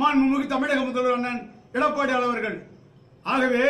மாண்புமிகு தமிழக முதல்வர் அண்ணன் எடப்பாடி அவர்கள். ஆகவே